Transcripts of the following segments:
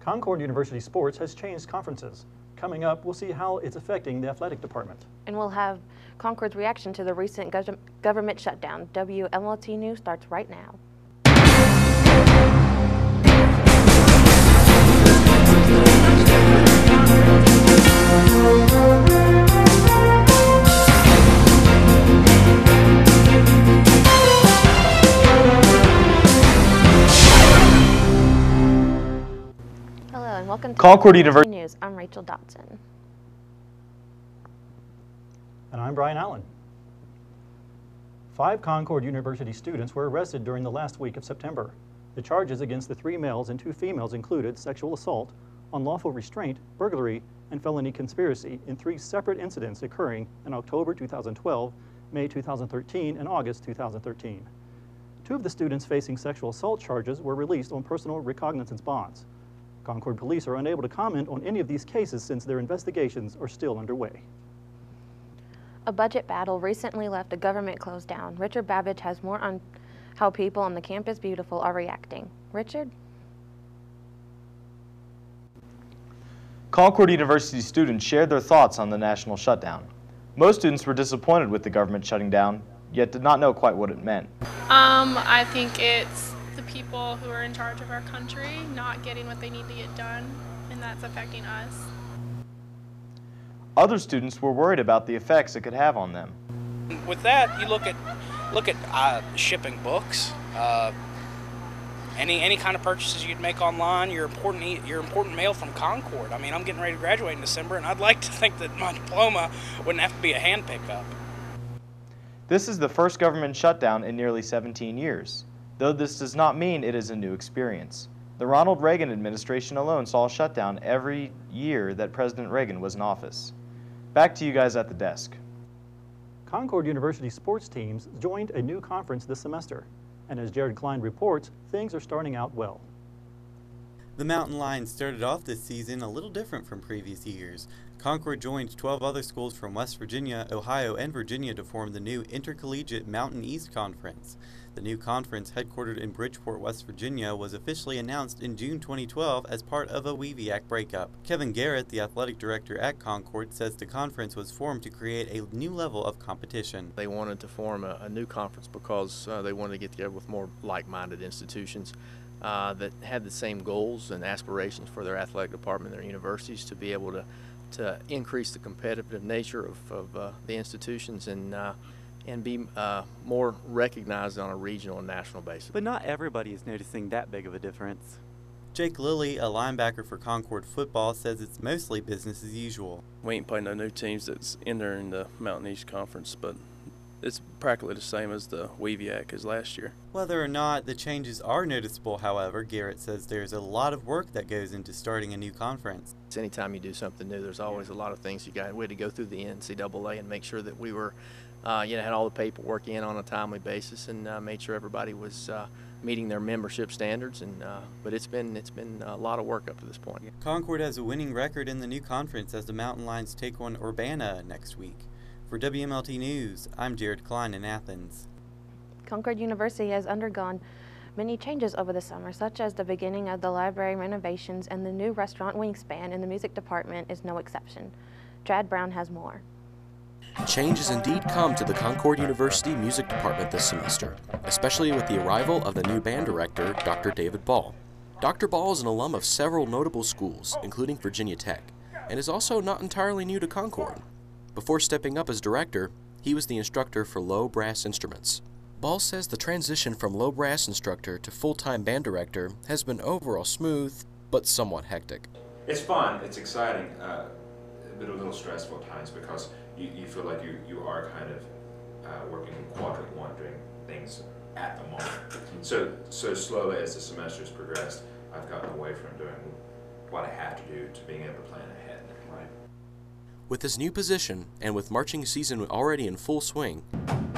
Concord University Sports has changed conferences. Coming up, we'll see how it's affecting the athletic department. And we'll have Concord's reaction to the recent gov- government shutdown. WMLT News starts right now. Welcome to Concord University. News. I'm Rachel Dotson. And I'm Brian Allen. Five Concord University students were arrested during the last week of September. The charges against the three males and two females included sexual assault, unlawful restraint, burglary, and felony conspiracy in three separate incidents occurring in October 2012, May 2013, and August 2013. Two of the students facing sexual assault charges were released on personal recognizance bonds. Concord police are unable to comment on any of these cases since their investigations are still underway. A budget battle recently left a government closed down. Richard Babbage has more on how people on the campus beautiful are reacting. Richard? Concord University students shared their thoughts on the national shutdown. Most students were disappointed with the government shutting down, yet did not know quite what it meant. Um, I think it's the people who are in charge of our country not getting what they need to get done, and that's affecting us. Other students were worried about the effects it could have on them. with that, you look at look at uh, shipping books, uh, any any kind of purchases you'd make online. Your important e- your important mail from Concord. I mean, I'm getting ready to graduate in December, and I'd like to think that my diploma wouldn't have to be a hand pickup. This is the first government shutdown in nearly 17 years, though this does not mean it is a new experience. The Ronald Reagan administration alone saw a shutdown every year that President Reagan was in office. Back to you guys at the desk. Concord University sports teams joined a new conference this semester. And as Jared Klein reports, things are starting out well. The Mountain Lions started off this season a little different from previous years. Concord joined 12 other schools from West Virginia, Ohio, and Virginia to form the new Intercollegiate Mountain East Conference. The new conference, headquartered in Bridgeport, West Virginia, was officially announced in June 2012 as part of a WVIAC breakup. Kevin Garrett, the athletic director at Concord, says the conference was formed to create a new level of competition. They wanted to form a, a new conference because uh, they wanted to get together with more like-minded institutions uh, that had the same goals and aspirations for their athletic department, their universities, to be able to to increase the competitive nature of, of uh, the institutions and uh, and be uh, more recognized on a regional and national basis. But not everybody is noticing that big of a difference. Jake Lilly, a linebacker for Concord football, says it's mostly business as usual. We ain't playing no new teams that's in there in the Mountain East Conference, but it's practically the same as the WVIAC as last year. Whether or not the changes are noticeable, however, Garrett says there's a lot of work that goes into starting a new conference. It's Anytime you do something new, there's always a lot of things you got. We had to go through the NCAA and make sure that we were, uh, you know, had all the paperwork in on a timely basis and uh, made sure everybody was uh, meeting their membership standards. And uh, but it's been it's been a lot of work up to this point. Concord has a winning record in the new conference as the Mountain Lions take on Urbana next week. For WMLT News, I'm Jared Klein in Athens. Concord University has undergone many changes over the summer, such as the beginning of the library renovations and the new restaurant Wingspan in the music department is no exception. Chad Brown has more. Change has indeed come to the Concord University Music Department this semester, especially with the arrival of the new band director, Dr. David Ball. Dr. Ball is an alum of several notable schools, including Virginia Tech, and is also not entirely new to Concord. Before stepping up as director, he was the instructor for low brass instruments. Ball says the transition from low brass instructor to full time band director has been overall smooth, but somewhat hectic. It's fun, it's exciting, uh, but a little stressful at times because you, you feel like you, you are kind of uh, working in quadrant one, doing things at the moment. So, so slowly as the semester's progressed, I've gotten away from doing what I have to do to being able to plan ahead. With his new position, and with marching season already in full swing,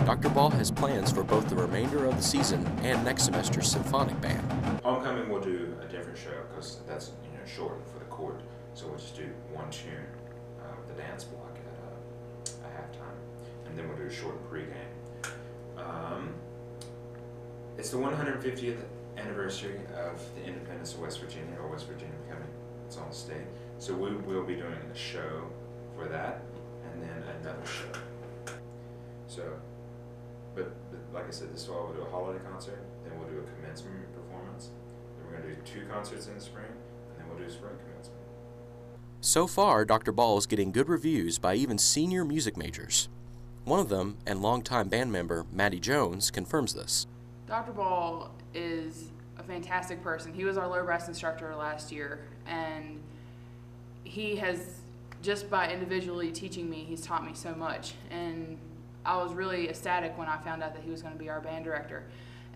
Dr. Ball has plans for both the remainder of the season and next semester's symphonic band. Homecoming we'll do a different show because that's you know short for the court, so we'll just do one tune uh, with the dance block at uh, halftime, and then we'll do a short pregame. Um, it's the 150th anniversary of the independence of West Virginia, or West Virginia becoming its own state. So we will be doing a show for that, and then another show. So, but, but like I said, this fall we'll do a holiday concert, then we'll do a commencement performance. Then we're gonna do two concerts in the spring, and then we'll do a spring commencement. So far, Dr. Ball is getting good reviews by even senior music majors. One of them, and longtime band member Maddie Jones, confirms this. Dr. Ball is a fantastic person. He was our low brass instructor last year, and he has, just by individually teaching me, he's taught me so much. And I was really ecstatic when I found out that he was going to be our band director.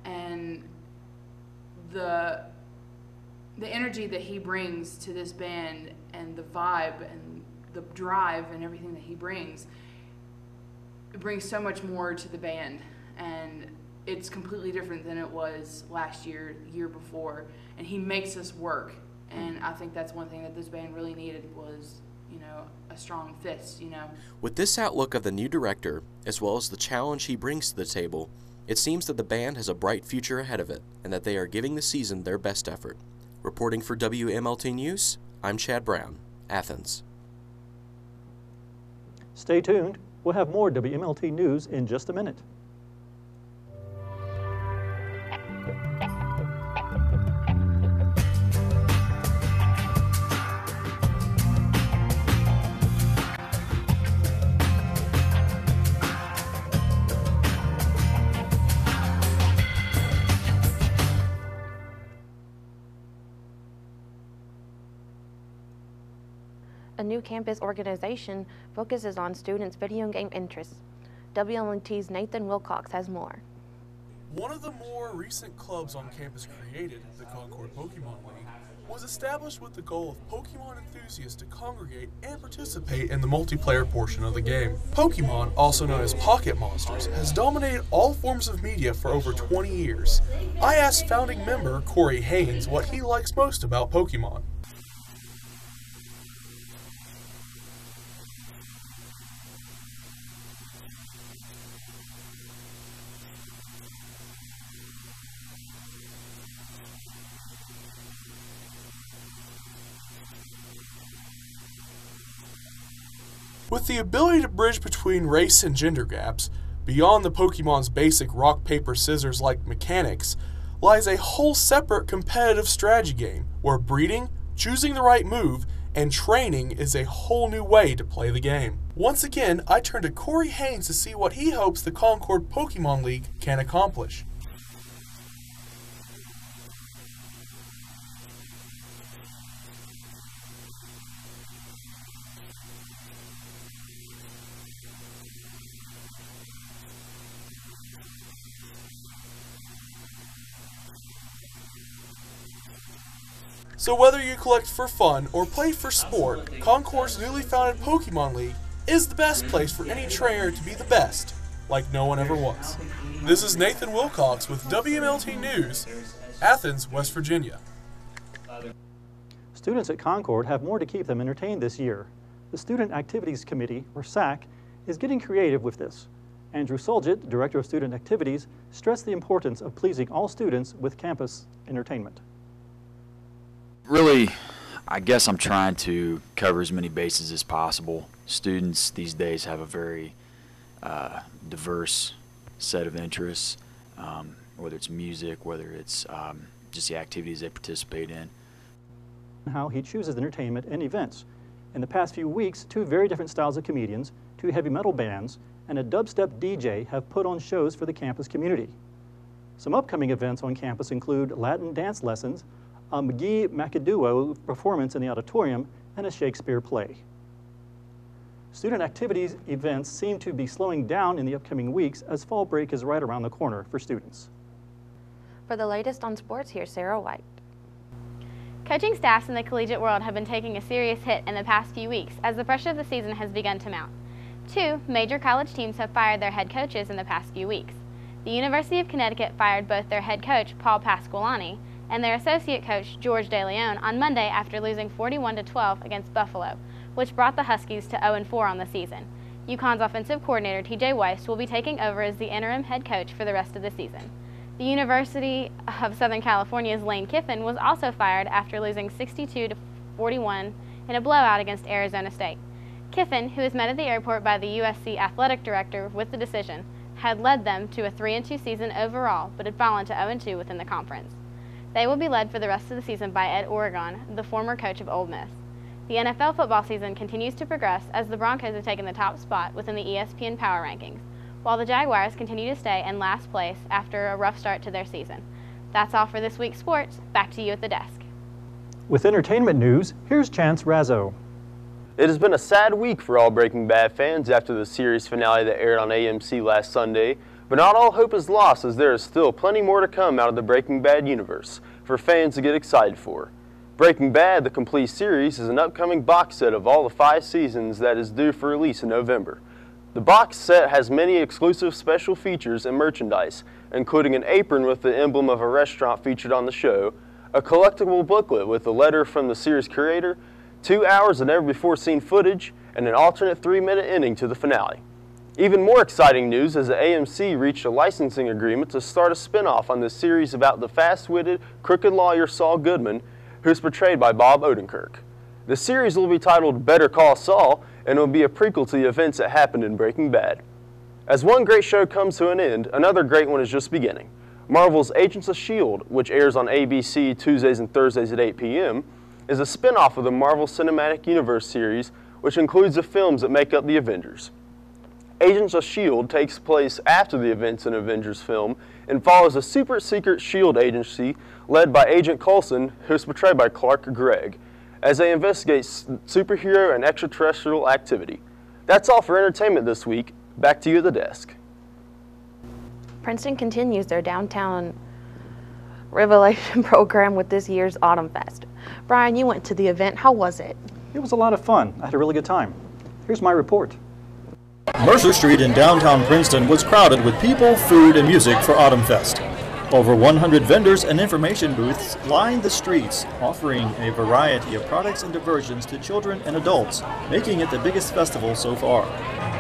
And the the energy that he brings to this band and the vibe and the drive and everything that he brings it brings so much more to the band and it's completely different than it was last year year before and he makes us work and i think that's one thing that this band really needed was you know a strong fist you know With this outlook of the new director, as well as the challenge he brings to the table, it seems that the band has a bright future ahead of it and that they are giving the season their best effort. Reporting for WMLT News, I'm Chad Brown, Athens. Stay tuned. We'll have more WMLT news in just a minute. Campus organization focuses on students' video game interests. WMLT's Nathan Wilcox has more. One of the more recent clubs on campus created, the Concord Pokemon League, was established with the goal of Pokemon enthusiasts to congregate and participate in the multiplayer portion of the game. Pokemon, also known as Pocket Monsters, has dominated all forms of media for over 20 years. I asked founding member Corey Haynes what he likes most about Pokemon. With the ability to bridge between race and gender gaps, beyond the Pokemon's basic rock, paper, scissors like mechanics, lies a whole separate competitive strategy game where breeding, choosing the right move, and training is a whole new way to play the game. Once again, I turn to Corey Haynes to see what he hopes the Concord Pokemon League can accomplish. So whether you collect for fun or play for sport, Concord's newly founded Pokemon League is the best place for any trainer to be the best, like no one ever was. This is Nathan Wilcox with WMLT News, Athens, West Virginia. Students at Concord have more to keep them entertained this year. The Student Activities Committee, or SAC, is getting creative with this. Andrew Solgit, Director of Student Activities, stressed the importance of pleasing all students with campus entertainment. Really, I guess I'm trying to cover as many bases as possible. Students these days have a very uh, diverse set of interests, um, whether it's music, whether it's um, just the activities they participate in. How he chooses entertainment and events. In the past few weeks, two very different styles of comedians, two heavy metal bands, and a dubstep DJ have put on shows for the campus community. Some upcoming events on campus include Latin dance lessons, a McGee Macaduo performance in the auditorium, and a Shakespeare play. Student activities events seem to be slowing down in the upcoming weeks as fall break is right around the corner for students. For the latest on sports, here's Sarah White. Coaching staffs in the collegiate world have been taking a serious hit in the past few weeks as the pressure of the season has begun to mount. Two major college teams have fired their head coaches in the past few weeks. The University of Connecticut fired both their head coach, Paul Pasqualoni, and their associate coach, George DeLeone, on Monday after losing 41 12 against Buffalo, which brought the Huskies to 0 4 on the season. UConn's offensive coordinator, TJ Weist, will be taking over as the interim head coach for the rest of the season. The University of Southern California's Lane Kiffin was also fired after losing 62-41 in a blowout against Arizona State. Kiffin, who was met at the airport by the USC athletic director with the decision, had led them to a 3-2 season overall, but had fallen to 0-2 within the conference. They will be led for the rest of the season by Ed Orgeron, the former coach of Ole Miss. The NFL football season continues to progress as the Broncos have taken the top spot within the ESPN Power Rankings, while the Jaguars continue to stay in last place after a rough start to their season. That's all for this week's sports. Back to you at the desk. With entertainment news, here's Chance Razzo. It has been a sad week for all Breaking Bad fans after the series finale that aired on AMC last Sunday, but not all hope is lost as there is still plenty more to come out of the Breaking Bad universe for fans to get excited for. Breaking Bad, the complete series, is an upcoming box set of all the five seasons that is due for release in November. The box set has many exclusive special features and merchandise, including an apron with the emblem of a restaurant featured on the show, a collectible booklet with a letter from the series creator, two hours of never-before-seen footage, and an alternate three-minute ending to the finale. Even more exciting news is that AMC reached a licensing agreement to start a spin-off on this series about the fast-witted, crooked lawyer Saul Goodman, who's portrayed by Bob Odenkirk. The series will be titled Better Call Saul, and it will be a prequel to the events that happened in Breaking Bad. As one great show comes to an end, another great one is just beginning. Marvel's Agents of S.H.I.E.L.D., which airs on ABC Tuesdays and Thursdays at 8 p.m., is a spin-off of the Marvel Cinematic Universe series, which includes the films that make up the Avengers. Agents of S.H.I.E.L.D. takes place after the events in Avengers film and follows a super secret S.H.I.E.L.D. agency led by Agent Coulson, who's portrayed by Clark Gregg, as they investigate superhero and extraterrestrial activity. That's all for entertainment this week. Back to you at the desk. Princeton continues their downtown revelation program with this year's Autumn Fest. Brian, you went to the event. How was it? It was a lot of fun. I had a really good time. Here's my report. Mercer Street in downtown Princeton was crowded with people, food, and music for Autumn Fest. Over 100 vendors and information booths lined the streets, offering a variety of products and diversions to children and adults, making it the biggest festival so far.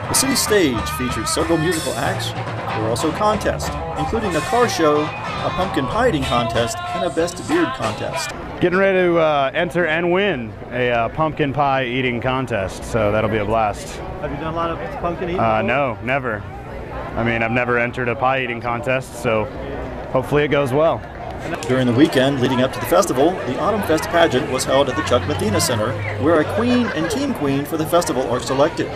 The city stage featured several musical acts. There were also contests, including a car show, a pumpkin eating contest, and a best beard contest. Getting ready to uh, enter and win a uh, pumpkin pie eating contest, so that'll be a blast. Have you done a lot of pumpkin eating? Uh, no, never. I mean, I've never entered a pie eating contest, so hopefully it goes well. During the weekend leading up to the festival, the Autumn Fest pageant was held at the Chuck Mathena Center, where a queen and team queen for the festival are selected.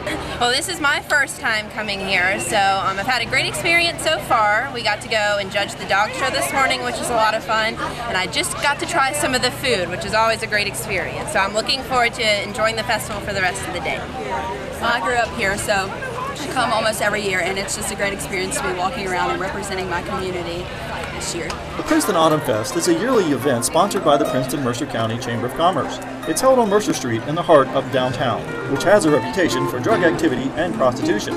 Well, this is my first time coming here, so um, I've had a great experience so far. We got to go and judge the dog show this morning, which was a lot of fun, and I just got to try some of the food, which is always a great experience. So I'm looking forward to enjoying the festival for the rest of the day. Well, I grew up here, so I come almost every year, and it's just a great experience to be walking around and representing my community this year. The Princeton Autumn Fest is a yearly event sponsored by the Princeton Mercer County Chamber of Commerce. It's held on Mercer Street in the heart of downtown, which has a reputation for drug activity and prostitution.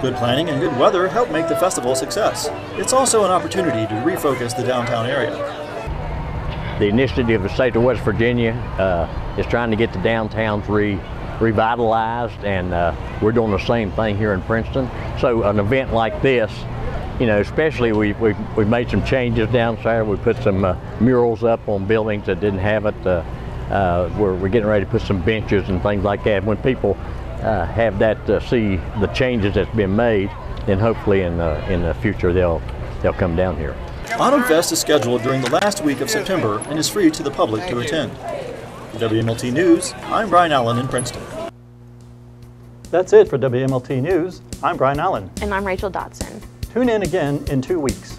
Good planning and good weather help make the festival a success. It's also an opportunity to refocus the downtown area. The initiative of the state of West Virginia uh, is trying to get the downtowns re revitalized, and uh, we're doing the same thing here in Princeton. So an event like this you know, especially we, we, we've made some changes down there. We put some uh, murals up on buildings that didn't have it. Uh, uh, we're, we're getting ready to put some benches and things like that. When people uh, have that, uh, see the changes that's been made, then hopefully in, the in the future they'll, they'll come down here. Autumn Fest is scheduled during the last week of September and is free to the public to attend. For WMLT News, I'm Brian Allen in Princeton. That's it for WMLT News. I'm Brian Allen. And I'm Rachel Dotson. Tune in again in two weeks.